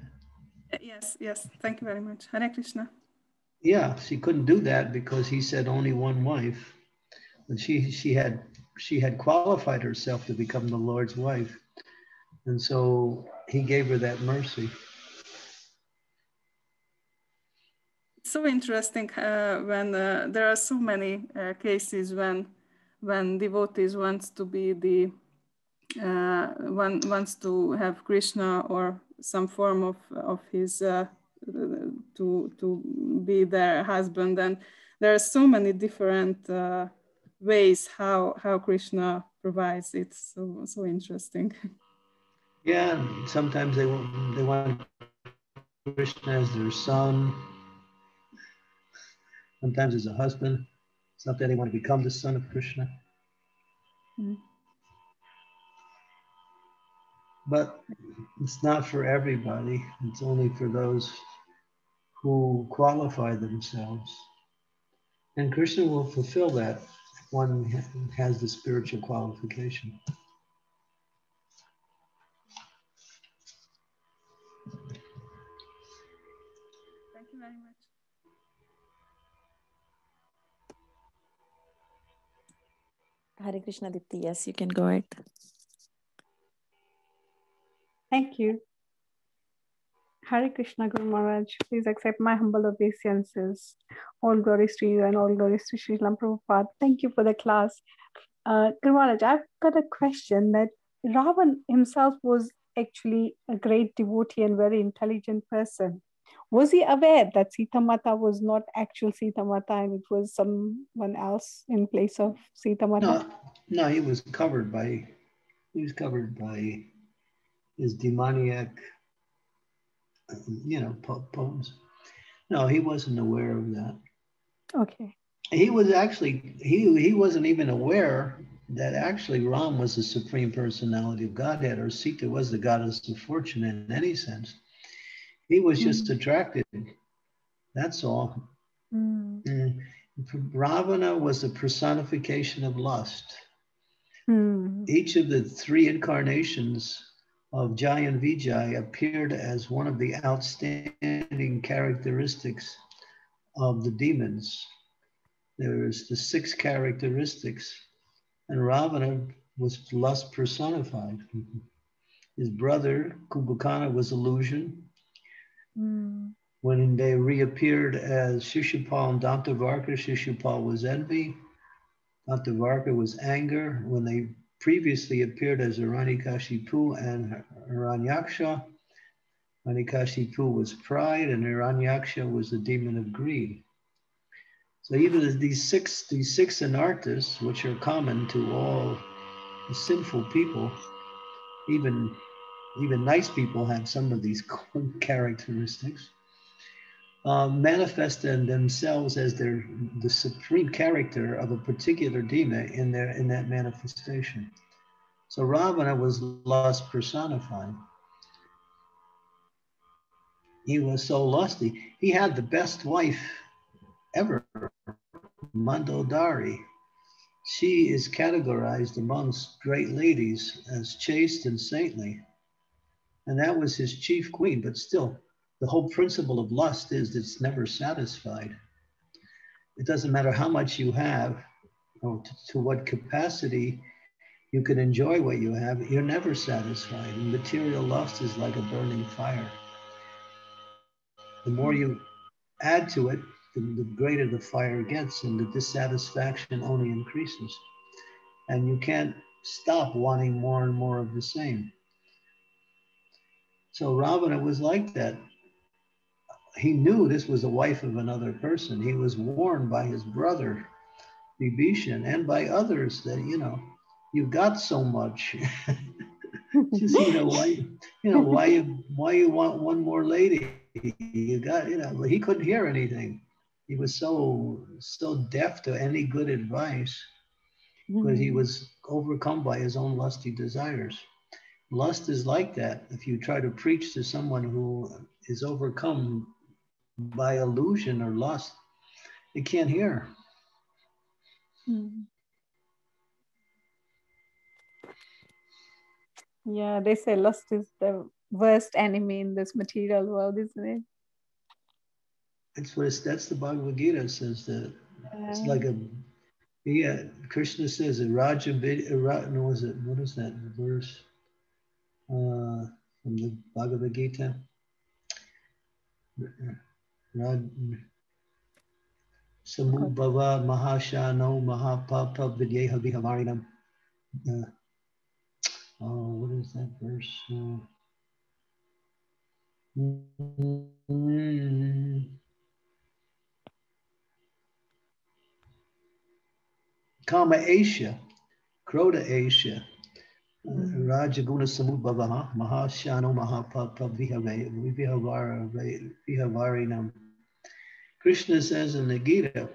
Yes, yes. Thank you very much. Hare Krishna. Yeah, she couldn't do that because he said only one wife. But she she had she had qualified herself to become the Lord's wife. And so he gave her that mercy. So interesting uh, when uh, there are so many uh, cases when when devotees wants to be the uh, one wants to have Krishna or some form of of his uh, to to be their husband and there are so many different uh, ways how how Krishna provides it. So so interesting. Yeah, sometimes they want they want Krishna as their son. Sometimes as a husband. Sometimes they want to become the son of Krishna. Mm. But it's not for everybody. It's only for those who qualify themselves. And Krishna will fulfill that if one has the spiritual qualification. Hare Krishna Dipti, yes, you can go ahead. Thank you. Hare Krishna Guru Maharaj, please accept my humble obeisances. All glories to you and all glories to Sri Prabhupada. Thank you for the class. Uh, Guru Maharaj, I've got a question that Ravan himself was actually a great devotee and very intelligent person. Was he aware that Sita Mata was not actual Sita Mata and it was someone else in place of Sita Mata? No, no, he was covered by he was covered by his demoniac you know, poems. No, he wasn't aware of that. Okay. He was actually he he wasn't even aware that actually Ram was the supreme personality of Godhead, or Sita was the goddess of fortune in any sense. He was just mm. attracted. That's all. Mm. Mm. Ravana was a personification of lust. Mm. Each of the three incarnations of Jai and Vijay appeared as one of the outstanding characteristics of the demons. There's the six characteristics, and Ravana was lust personified. His brother Kumbhakarna was illusion. Mm. When they reappeared as Shishupal and Dantavakra, Shishupal was envy. Dantavakra was anger. When they previously appeared as Hiranyakashipu and Hiranyaksha. Hiranyakashipu was pride and Hiranyaksha was the demon of greed. So even these six, these six anarthas, which are common to all sinful people, even, even nice people have some of these characteristics. Uh, manifest in themselves as their the supreme character of a particular demon in their in that manifestation. So Ravana was lust personified. He was so lusty. He had the best wife ever, Mandodari. She is categorized amongst great ladies as chaste and saintly. And that was his chief queen, but still, the whole principle of lust is it's never satisfied. It doesn't matter how much you have or to, to what capacity you can enjoy what you have, you're never satisfied. And material lust is like a burning fire. The more you add to it, the, the greater the fire gets, and the dissatisfaction only increases. And you can't stop wanting more and more of the same. So Ravana was like that. He knew this was the wife of another person. He was warned by his brother, Vibhishan, and by others that, you know, you've got so much. Just, you know, why, you know, why you, why you want one more lady? You got, you know, he couldn't hear anything. He was so, so deaf to any good advice because he mm-hmm. was overcome by his own lusty desires. Lust is like that. If you try to preach to someone who is overcome by illusion or lust, they can't hear. Mm. Yeah, they say lust is the worst enemy in this material world, isn't it? That's what it's, that's the Bhagavad Gita says that it's like a yeah. Krishna says a Raja no was it what is that verse uh, from the Bhagavad Gita? Rad, Samubhava Mahashano Mahapapa Vidyeha Vihavarinam. Uh, oh, what is that verse? Uh, mm, Kama Asia, Kroda Asia, Rajaguna Samubhava Mahashano Mahapapa Vihavarinam. Krishna says in the Gita,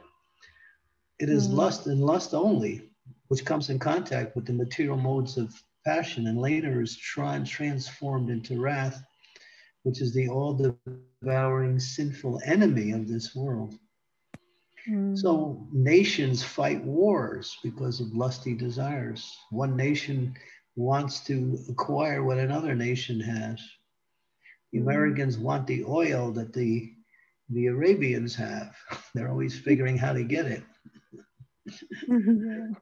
it is mm. lust and lust only, which comes in contact with the material modes of passion and later is tra- transformed into wrath, which is the all devouring sinful enemy of this world. Mm. So nations fight wars because of lusty desires. One nation wants to acquire what another nation has. The mm. Americans want the oil that the the Arabians have. They're always figuring how to get it.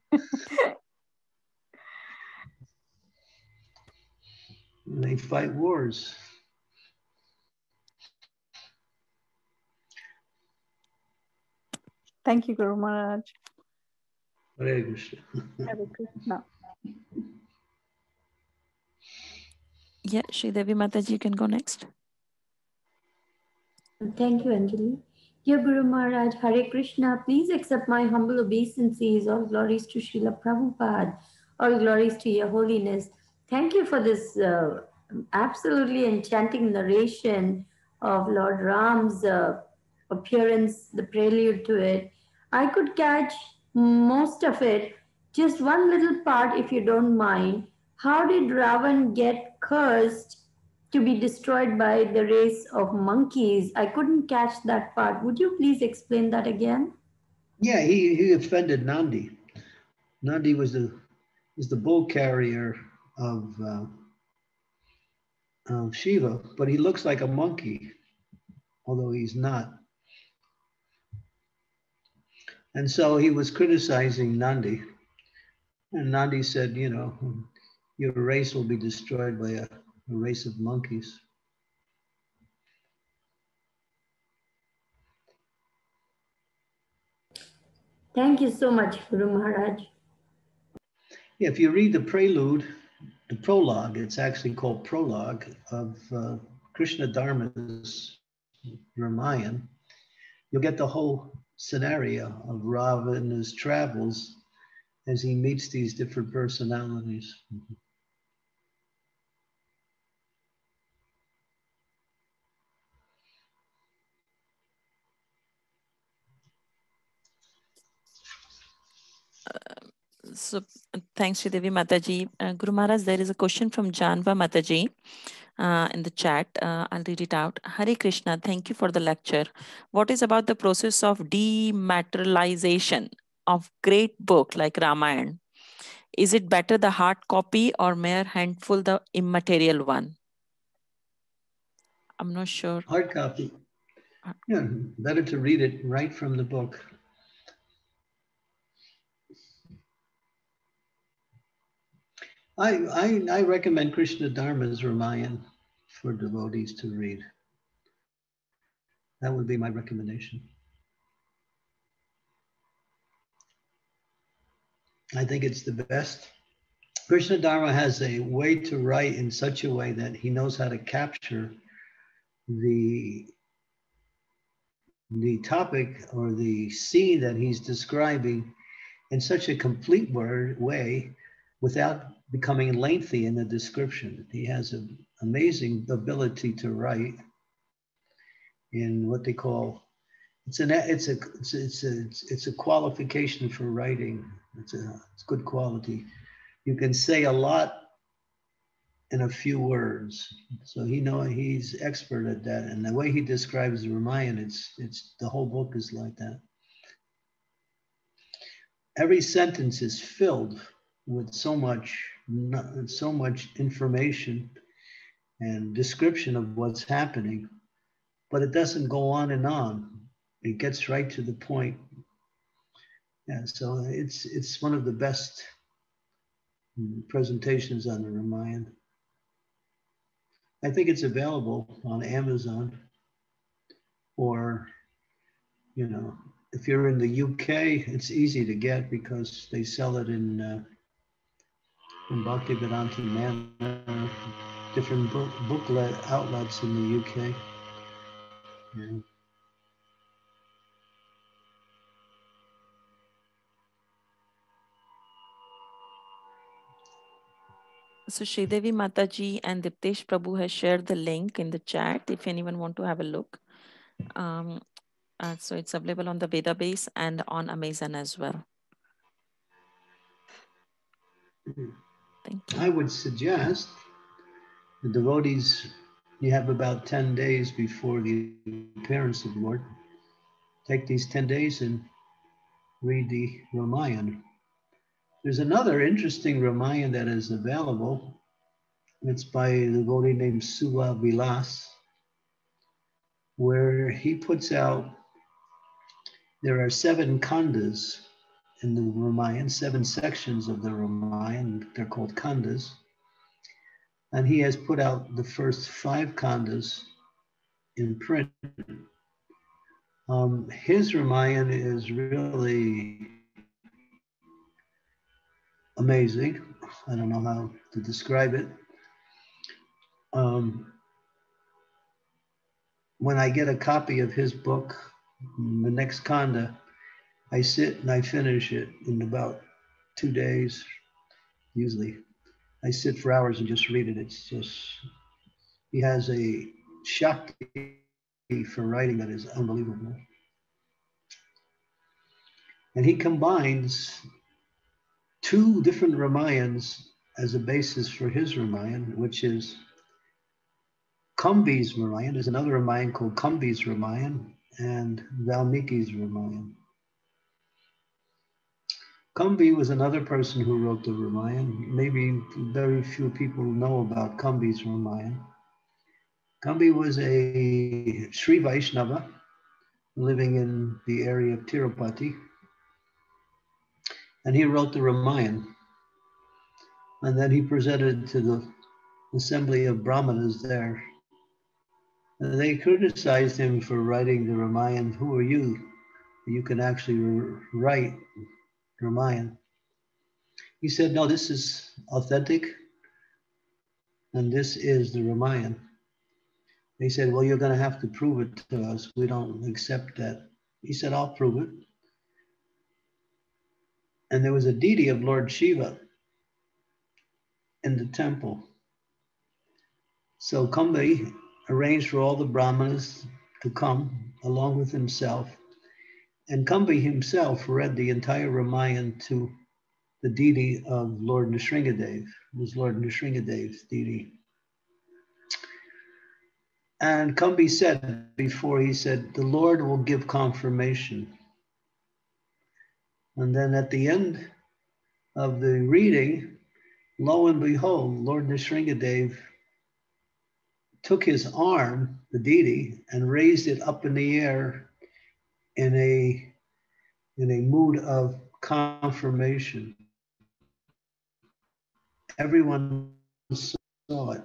they fight wars. Thank you, Guru Maharaj. Hare Krishna. Hare Krishna. Yeah, Sri Devi Mataji, you can go next. Thank you, Anjali. Dear Guru Maharaj, Hare Krishna, please accept my humble obeisances. All glories to Srila Prabhupada. All glories to your holiness. Thank you for this uh, absolutely enchanting narration of Lord Ram's uh, appearance, the prelude to it. I could catch most of it. Just one little part, if you don't mind. How did Ravan get cursed to be destroyed by the race of monkeys. I couldn't catch that part. Would you please explain that again? Yeah, he, he offended Nandi. Nandi was the is the bull carrier of uh, of Shiva, but he looks like a monkey, although he's not. And so he was criticizing Nandi. And Nandi said, you know, your race will be destroyed by a a race of monkeys. Thank you so much, Guru Maharaj. Yeah, if you read the prelude, the prologue, it's actually called prologue of uh, Krishna Dharma's Ramayan. You'll get the whole scenario of Ravana's travels as he meets these different personalities. Mm -hmm. So thanks to Devi Mataji. Uh, Guru Maharaj, there is a question from Janva Mataji uh, in the chat. Uh, I'll read it out. Hare Krishna, thank you for the lecture. What is about the process of dematerialization of great book like Ramayana? Is it better the hard copy or mere handful the immaterial one? I'm not sure. Hard copy. Yeah, better to read it right from the book. I, I, I recommend Krishna Dharma's Ramayan for devotees to read. That would be my recommendation. I think it's the best Krishna Dharma has a way to write in such a way that he knows how to capture the the topic or the scene that he's describing in such a complete word way without becoming lengthy in the description. He has an amazing ability to write in what they call it's an it's a it's a, it's a, it's a qualification for writing. It's a it's good quality. You can say a lot in a few words. So he know he's expert at that. And the way he describes Ramayana, it's it's the whole book is like that. Every sentence is filled with so much so much information and description of what's happening, but it doesn't go on and on. It gets right to the point. Yeah, so it's it's one of the best presentations on the Ramayana. I think it's available on Amazon or, you know, if you're in the UK, it's easy to get because they sell it in, uh, in Bhaktivedanta Manor, different book, booklet outlets in the UK. Yeah. So Sridevi Mataji and Diptesh Prabhu has shared the link in the chat if anyone want to have a look. Um, uh, so it's available on the Vedabase and on Amazon as well. Thank you. I would suggest the devotees, you have about 10 days before the appearance of the Lord. Take these 10 days and read the Ramayana. There's another interesting Ramayana that is available. It's by a devotee named Subha Vilas, where he puts out, there are seven khandas in the Ramayana, seven sections of the Ramayana, they're called khandas. And he has put out the first five khandas in print. Um, his Ramayana is really amazing. I don't know how to describe it. Um, when I get a copy of his book, the next Khanda, I sit and I finish it in about two days, usually. I sit for hours and just read it. It's just, he has a shakti for writing that is unbelievable. And he combines two different Ramayans as a basis for his Ramayan, which is Kambi's Ramayan. There's another Ramayan called Kambi's Ramayan and Valmiki's Ramayana. Kambi was another person who wrote the Ramayana. Maybe very few people know about Kambi's Ramayana. Kambi was a Sri Vaishnava living in the area of Tirupati and he wrote the Ramayana. And then he presented to the assembly of Brahmanas there. And they criticized him for writing the Ramayana. Who are you? You can actually write Ramayana. He said, no, this is authentic. And this is the Ramayana. They said, well, you're going to have to prove it to us. We don't accept that. He said, I'll prove it and there was a deity of Lord Shiva in the temple. So Kambi arranged for all the Brahmanas to come along with himself. And Kambi himself read the entire Ramayana to the deity of Lord Nrsingadev, was Lord Nrsingadev's deity. And Kambi said before, he said, the Lord will give confirmation and then at the end of the reading, lo and behold, Lord Nrsingadev took his arm, the deity, and raised it up in the air in a, in a mood of confirmation. Everyone saw it.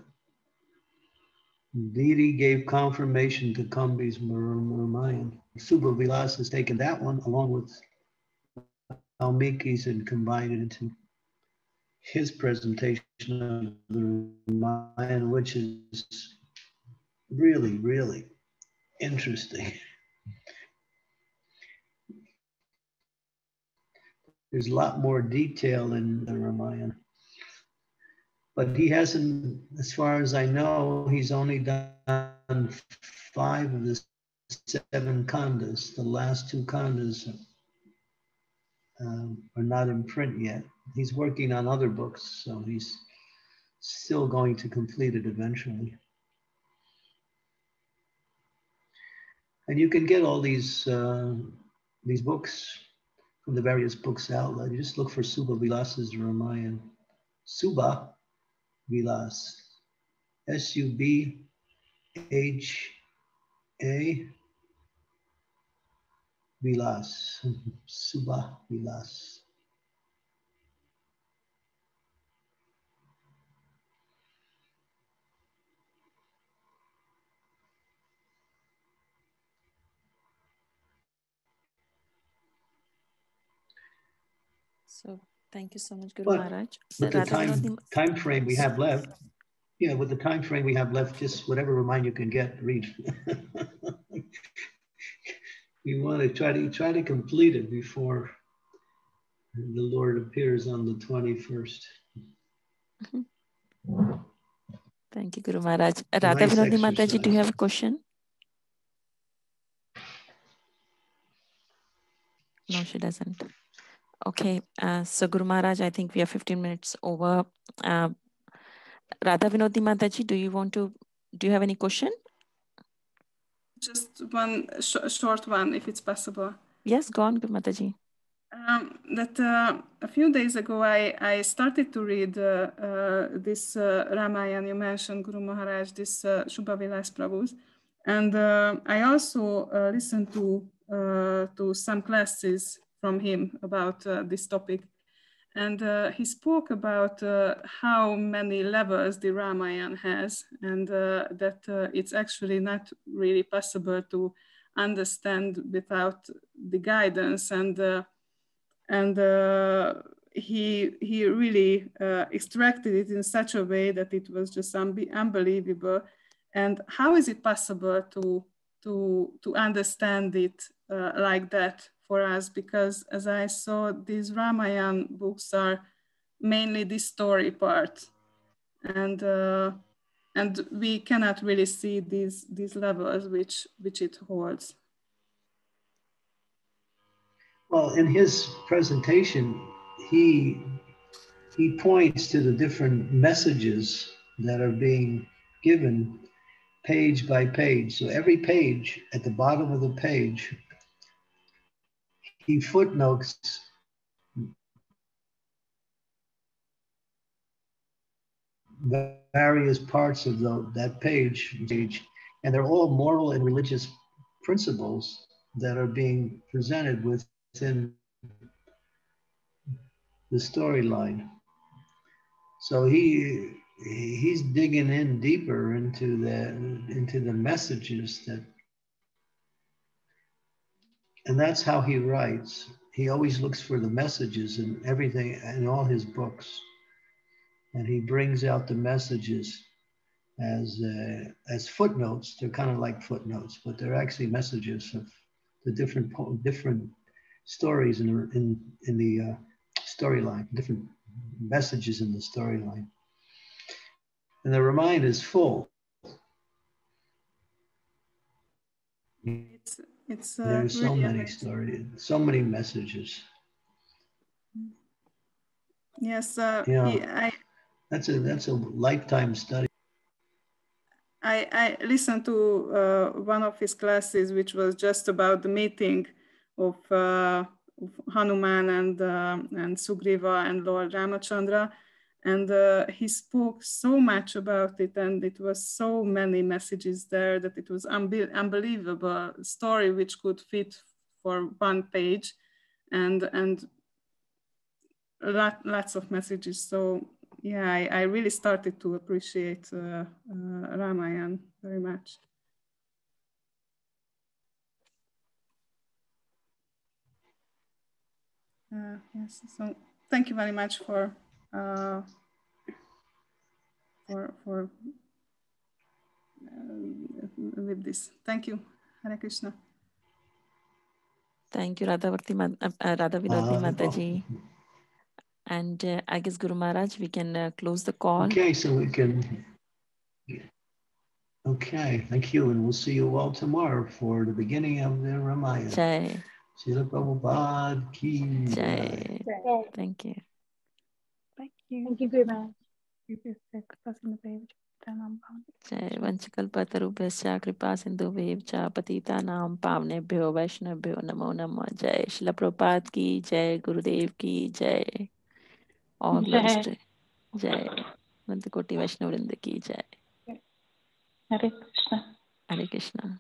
Deity gave confirmation to Kambi's Ramayana. Subha Vilas has taken that one along with Valmiki's and combined it into his presentation of the Ramayana, which is really, really interesting. There's a lot more detail in the Ramayana. But he hasn't, as far as I know, he's only done five of the seven khandas. The last two khandas um, are not in print yet. He's working on other books, so he's still going to complete it eventually. And you can get all these uh, these books from the various books outlet. You just look for Subha Vilas's Ramayana. Subha Vilas. S U B H A Vilas. Subha Vilas. So thank you so much, Guru But Maharaj. With the time, time frame we have left, yeah, with the time frame we have left, just whatever remind you can get, read. We want to try to try to complete it before the Lord appears on the 21st. Mm-hmm. Thank you, Guru Maharaj. Radha Nice Mataji, do you have a question? No, she doesn't. Okay, uh, so Guru Maharaj, I think we are 15 minutes over. Uh, Radha Vinodini Mataji, do you want to, do you have any question? Just one sh- short one, if it's possible. Yes, go on, Guru Mataji. Um, that uh, a few days ago I, I started to read uh, uh, this uh, Ramayana you mentioned, Guru Maharaj, this uh, Shubha Vilas Prabhu's. And uh, I also uh, listened to, uh, to some classes from him about uh, this topic. And uh, he spoke about uh, how many levels the Ramayana has, and uh, that uh, it's actually not really possible to understand without the guidance and uh, and he he really extracted it in such a way that it was just unbe- unbelievable. And how is it possible to to to understand it like that for us? Because as I saw, these Ramayan books are mainly the story part, and uh, and we cannot really see these these levels which which it holds. Well, in his presentation, he he points to the different messages that are being given page by page. So every page at the bottom of the page, he footnotes the various parts of the, that page, page, and they're all moral and religious principles that are being presented within the storyline. So he he's digging in deeper into the into the messages that and that's how he writes. He always looks for the messages in everything in all his books. And he brings out the messages as uh, as footnotes. They're kind of like footnotes, but they're actually messages of the different different stories in in in the uh, storyline, different messages in the storyline. And the Ramayana is full. It's it's uh, There's so really many stories, so many messages. Yes, uh, Yeah. he, I That's a that's a lifetime study. I, I listened to uh, one of his classes, which was just about the meeting of, uh, of Hanuman and uh, and Sugriva and Lord Ramachandra, and uh, he spoke so much about it, and it was so many messages there that it was unbe- unbelievable story which could fit for one page, and and lot, lots of messages. So yeah, I, I really started to appreciate uh, uh, Ramayan very much. Uh, yes, so thank you very much for uh, for for uh, with this. Thank you, Hare Krishna. Thank you, Radha Bhakti, Ma- uh, uh, Radha Vinodini Mataji. And uh, I guess Guru Maharaj, we can uh, close the call. Okay, so we can. Okay, thank you, and we'll see you all tomorrow for the beginning of the Ramayana. Jai, Srila Prabhupada ki jai. Jai. Thank you. You. Thank you. जय वंशकल्पतरुभ्यश्च कृपा सिन्धुभ्येव च पतितानां पावनेभ्यो वैष्णवेभ्यो नमो नमः जय शिल प्रभुपाद की जय गुरुदेव की जय और जय। कोटि वैष्णव वृंद की जय Hare Krishna. हरे कृष्णा